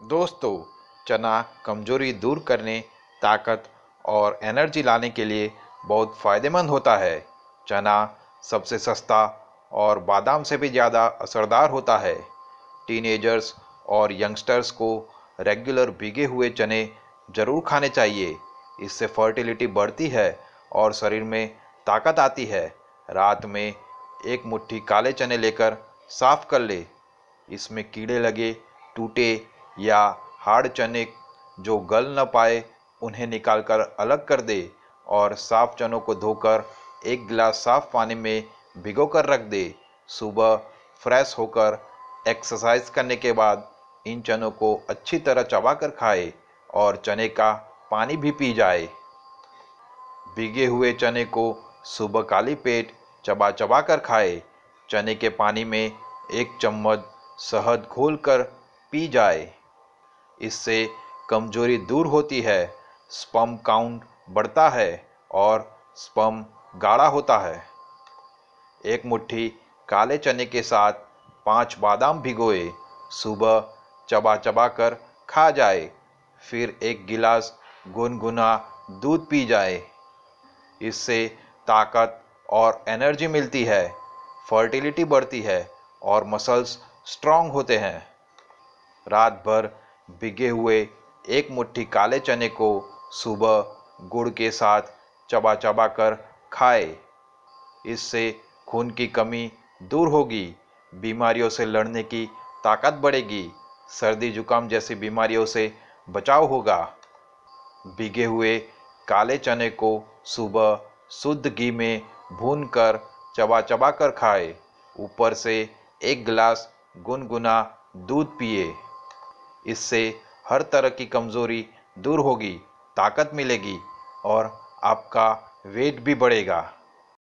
दोस्तों, चना कमज़ोरी दूर करने, ताकत और एनर्जी लाने के लिए बहुत फ़ायदेमंद होता है। चना सबसे सस्ता और बादाम से भी ज़्यादा असरदार होता है। टीनेजर्स और यंगस्टर्स को रेगुलर भीगे हुए चने ज़रूर खाने चाहिए। इससे फर्टिलिटी बढ़ती है और शरीर में ताकत आती है। रात में एक मुट्ठी काले चने लेकर साफ़ कर ले। इसमें कीड़े लगे, टूटे या हार्ड चने जो गल न पाए, उन्हें निकालकर अलग कर दे और साफ़ चनों को धोकर एक गिलास साफ़ पानी में भिगो कर रख दे। सुबह फ्रेश होकर एक्सरसाइज करने के बाद इन चनों को अच्छी तरह चबा कर खाए और चने का पानी भी पी जाए। भीगे हुए चने को सुबह काली पेट चबा चबा कर खाए। चने के पानी में एक चम्मच शहद घोल कर पी जाए। इससे कमज़ोरी दूर होती है, स्पम काउंट बढ़ता है और स्पम गाढ़ा होता है। एक मुट्ठी काले चने के साथ पाँच बादाम भिगोए, सुबह चबा चबा कर खा जाए, फिर एक गिलास गुनगुना दूध पी जाए। इससे ताकत और एनर्जी मिलती है, फर्टिलिटी बढ़ती है और मसल्स स्ट्रांग होते हैं। रात भर भिगे हुए एक मुट्ठी काले चने को सुबह गुड़ के साथ चबा चबा कर खाए। इससे खून की कमी दूर होगी, बीमारियों से लड़ने की ताकत बढ़ेगी, सर्दी जुकाम जैसी बीमारियों से बचाव होगा। भिगे हुए काले चने को सुबह शुद्ध घी में भून कर चबा चबा कर खाए। ऊपर से एक गिलास गुनगुना दूध पिए। इससे हर तरह की कमज़ोरी दूर होगी ताकत मिलेगी और आपका वेट भी बढ़ेगा।